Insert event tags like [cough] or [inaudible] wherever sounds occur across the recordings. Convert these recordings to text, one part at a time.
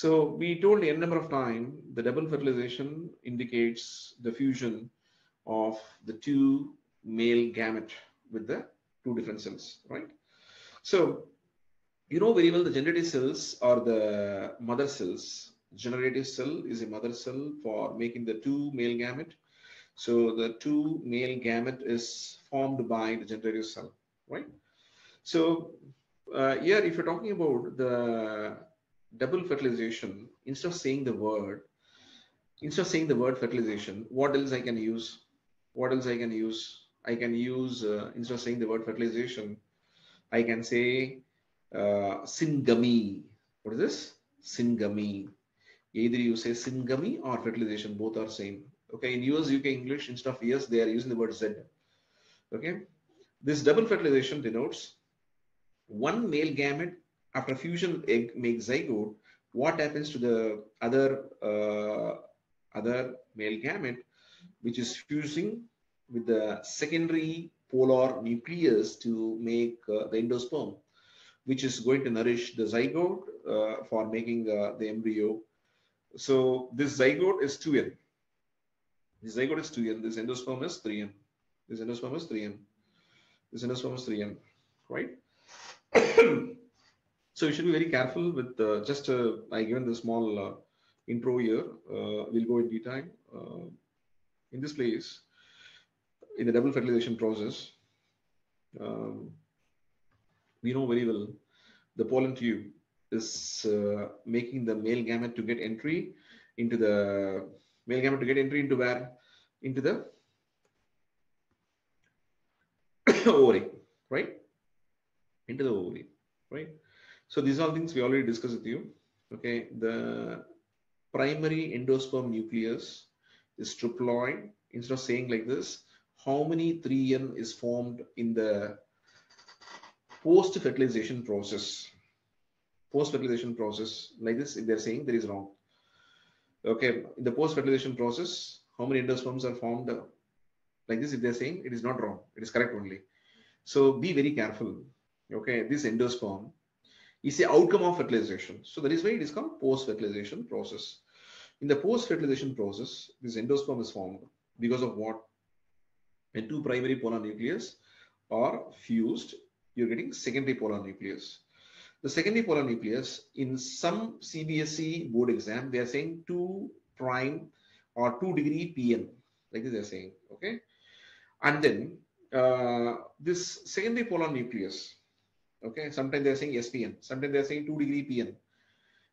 So we told n number of time the double fertilization indicates the fusion of the two male gamete with the two different cells, right? So you know very well the generative cells are the mother cells. Generative cell is a mother cell for making the two male gamete. So the two male gamete is formed by the generative cell, right? So uh, here, if you're talking about the double fertilization, instead of saying the word, instead of saying the word fertilization, what else I can use? What else I can use? I can use, uh, instead of saying the word fertilization, I can say uh, syngamy. What is this? Syngamy. Either you say syngamy or fertilization, both are same. Okay, in US, UK, English, instead of yes, they are using the word Z. Okay, this double fertilization denotes one male gamete after fusion egg makes zygote. What happens to the other uh, other male gamete, which is fusing with the secondary polar nucleus to make uh, the endosperm, which is going to nourish the zygote uh, for making uh, the embryo. So this zygote is 2n. This zygote is 2n. This endosperm is 3n. This endosperm is 3n. This endosperm is 3n, right? [coughs] so you should be very careful with uh, just uh, I given the small uh, intro here. Uh, we'll go in detail. Uh, in this place, in the double fertilization process, um, we know very well the pollen tube is uh, making the male gamete to get entry into the male gamete to get entry into where into the [coughs] ovary, right? Into the ovary, right? So these are things we already discussed with you. Okay, the primary endosperm nucleus is triploid. Instead of saying like this, how many 3N is formed in the post-fertilization process? Post-fertilization process, like this, if they're saying there is wrong. Okay, in the post-fertilization process, how many endosperms are formed like this? If they're saying it is not wrong, it is correct only. So be very careful. Okay, this endosperm is the outcome of fertilization. So that is why it is called post-fertilization process. In the post-fertilization process, this endosperm is formed because of what? When two primary polar nucleus are fused, you're getting secondary polar nucleus. The secondary polar nucleus, in some CBSE board exam, they are saying 2 prime or 2 degree PN, like this they're saying, okay? And then uh, this secondary polar nucleus, okay, sometimes they're saying SPN, sometimes they're saying 2 degree PN.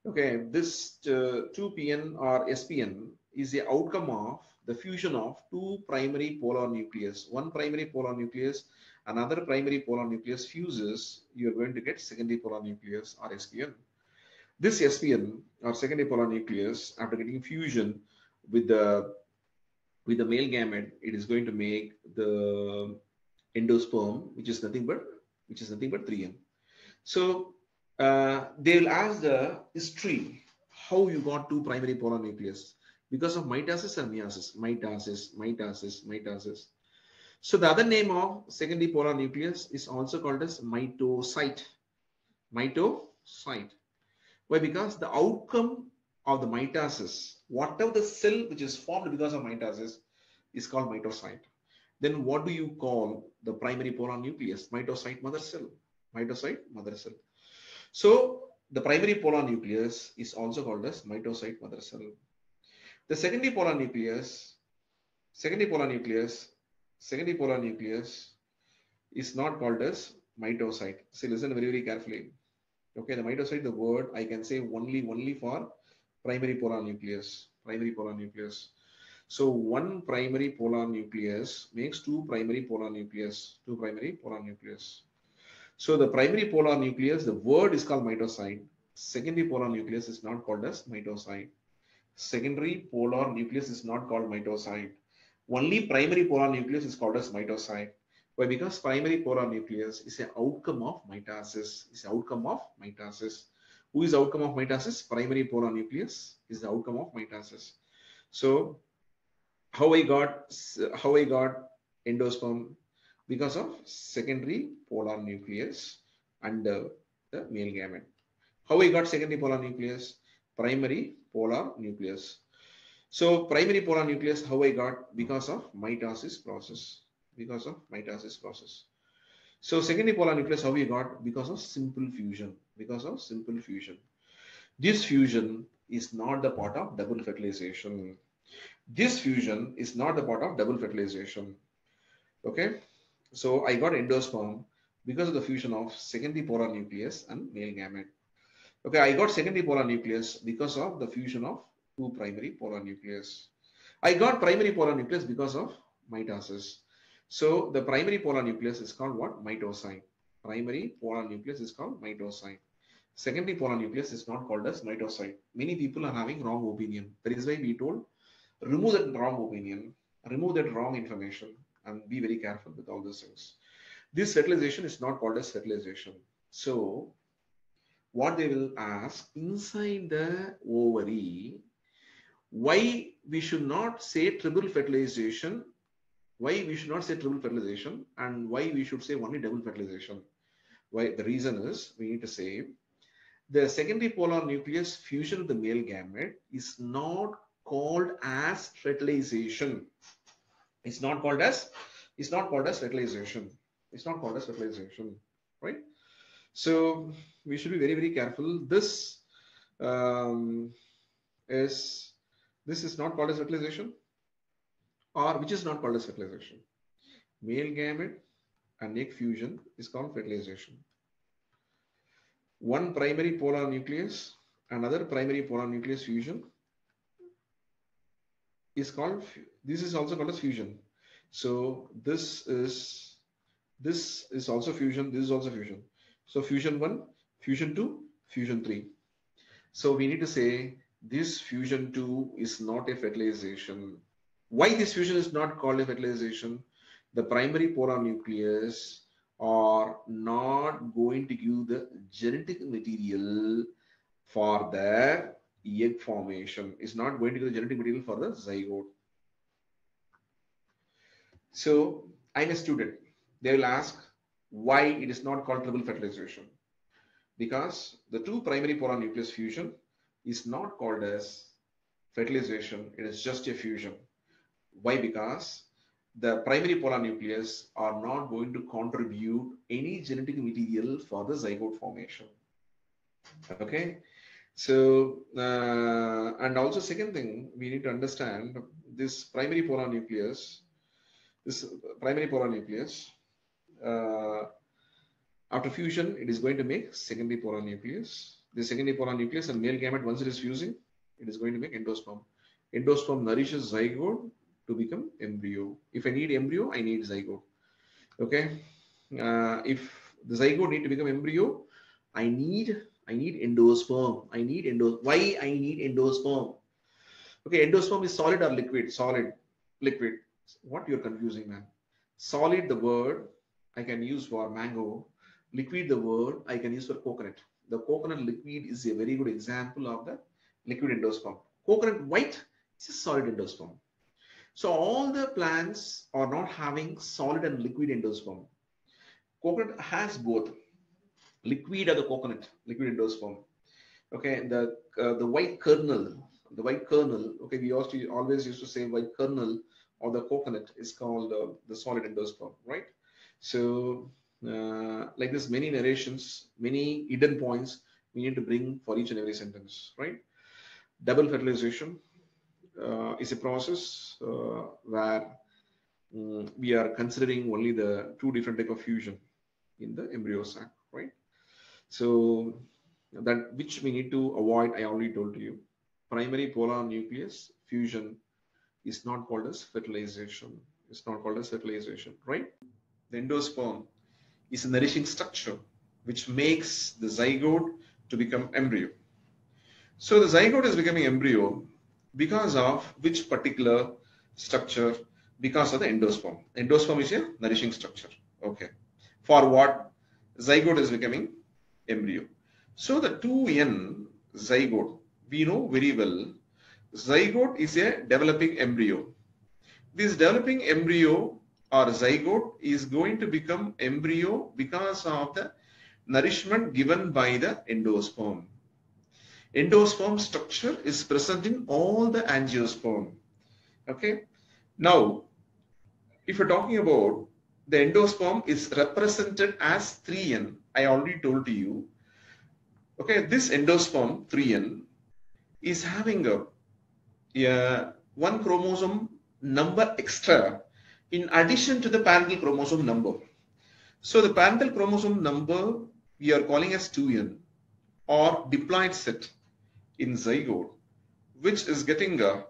Okay, this uh, 2 PN or SPN is the outcome of the fusion of two primary polar nucleus. One primary polar nucleus, another primary polar nucleus fuses, you're going to get secondary polar nucleus or SPN. This SPN or secondary polar nucleus, after getting fusion with the with the male gamete, it is going to make the endosperm, which is nothing but which is nothing but 3N. So uh, they will ask the history how you got two primary polar nucleus because of mitosis or meiosis, mitosis, mitosis, mitosis. So the other name of secondary polar nucleus is also called as mitocyte. Mitocyte. Why? Because the outcome of the mitosis, whatever the cell which is formed because of mitosis, is called mitocyte. Then what do you call the primary polar nucleus? Mitocyte mother cell. Mitocyte mother cell. So the primary polar nucleus is also called as mitocyte mother cell. The secondary polar nucleus, secondary polar nucleus, secondary polar nucleus is not called as mitocyte. So listen very, very carefully. Okay, the mitocyte, the word I can say only, only for primary polar nucleus, primary polar nucleus. So one primary polar nucleus makes two primary polar nucleus, two primary polar nucleus. So the primary polar nucleus, the word is called mitocyte. Secondary polar nucleus is not called as mitocyte. Secondary polar nucleus is not called mitocyte. Only primary polar nucleus is called as mitocyte. Why? Because primary polar nucleus is an outcome of mitosis. Is outcome of mitosis. Who is outcome of mitosis? Primary polar nucleus is the outcome of mitosis. So how I got how I got endosperm because of secondary polar nucleus under uh, the male gamete. How I got secondary polar nucleus? primary polar nucleus. So primary polar nucleus, how I got because of mitosis process, because of mitosis process. So secondary polar nucleus, how we got because of simple fusion, because of simple fusion. This fusion is not the part of double fertilization. This fusion is not the part of double fertilization. Okay, so I got endosperm because of the fusion of secondary polar nucleus and male gamete. Okay, I got secondary polar nucleus because of the fusion of two primary polar nucleus. I got primary polar nucleus because of mitosis. So the primary polar nucleus is called what? Mitocyte. Primary polar nucleus is called mitocyte. Secondary polar nucleus is not called as mitocyte. Many people are having wrong opinion. That is why we told remove that wrong opinion, remove that wrong information, and be very careful with all those things. This fertilization is not called as fertilization. So what they will ask inside the ovary, why we should not say triple fertilization, why we should not say triple fertilization, and why we should say only double fertilization. Why the reason is we need to say the secondary polar nucleus fusion of the male gamete is not called as fertilization. It's not called as it's not called as fertilization. It's not called as fertilization, right? So we should be very very careful. This um, is this is not called as fertilization, or which is not called as fertilization. Male gamete and egg fusion is called fertilization. One primary polar nucleus, another primary polar nucleus fusion is called this is also called as fusion. So this is this is also fusion this is also fusion. So fusion 1 fusion 2 fusion 3 so we need to say this fusion 2 is not a fertilization. Why this fusion is not called a fertilization? The primary polar nucleus are not going to give the genetic material for the egg formation is not going to give the genetic material for the zygote. So I'm a student. They will ask why it is not called triple fertilization. Because the two primary polar nucleus fusion is not called as fertilization. It is just a fusion. Why? Because the primary polar nucleus are not going to contribute any genetic material for the zygote formation. Okay. So, uh, and also second thing, we need to understand this primary polar nucleus, this primary polar nucleus, uh, after fusion, it is going to make secondary polar nucleus. The secondary polar nucleus and male gamete, once it is fusing, it is going to make endosperm. Endosperm nourishes zygote to become embryo. If I need embryo, I need zygote. Okay. Uh, if the zygote need to become embryo, I need I need endosperm. I need endo. Why I need endosperm? Okay, endosperm is solid or liquid? Solid, liquid. What you're confusing, man? Solid, the word I can use for mango. Liquid, the word I can use for coconut. The coconut liquid is a very good example of the liquid endosperm. Coconut white is a solid endosperm. So all the plants are not having solid and liquid endosperm. Coconut has both liquid of the coconut, liquid endosperm. Okay, the uh, the white kernel, the white kernel. Okay, we to always used to say white kernel or the coconut is called uh, the solid endosperm, right? So uh, like this, many narrations, many hidden points we need to bring for each and every sentence, right? Double fertilization uh, is a process uh, where um, we are considering only the two different type of fusion in the embryo sac, right? So that which we need to avoid, I already told you. Primary polar nucleus fusion is not called as fertilization. It's not called as fertilization, right? The endosperm is a nourishing structure which makes the zygote to become embryo. So the zygote is becoming embryo because of which particular structure? Because of the endosperm. Endosperm is a nourishing structure. Okay. For what? Zygote is becoming embryo. So the 2n zygote, we know very well, zygote is a developing embryo. This developing embryo or zygote is going to become embryo because of the nourishment given by the endosperm. endosperm structure is present in all the angiosperm. Okay. Now, if you're talking about the endosperm is represented as 3N, I already told to you. Okay, this endosperm 3N is having a, a one chromosome number extra in addition to the parental chromosome number. So the parental chromosome number we are calling as 2N or diploid set in zygote, which is getting a,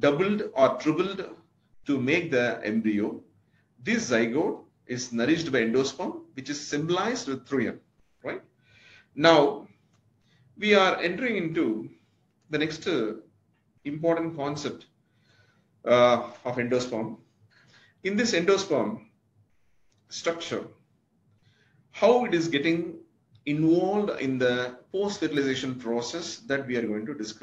doubled or tripled to make the embryo. This zygote is nourished by endosperm, which is symbolized with 3N, right? Now, we are entering into the next uh, important concept uh, of endosperm. In this endosperm structure, how it is getting involved in the post-fertilization process that we are going to discuss.